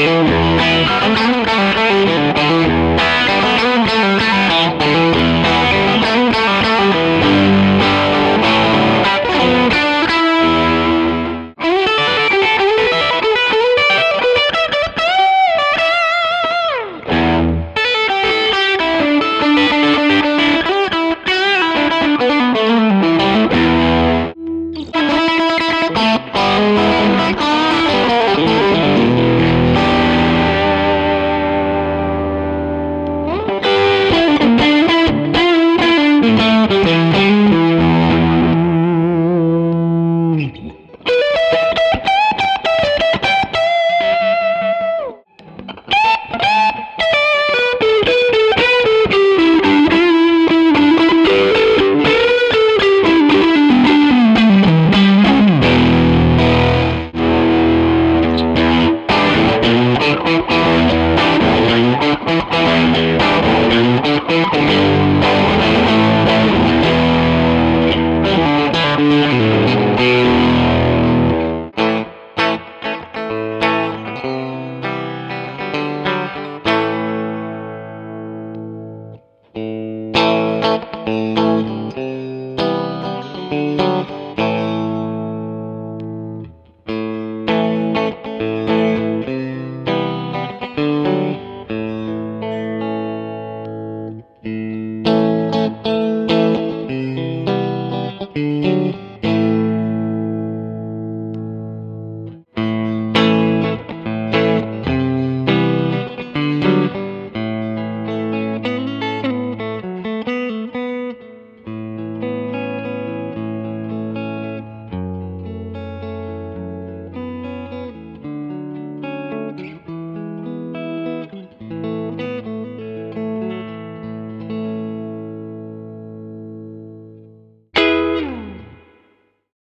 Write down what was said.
Thank you. Música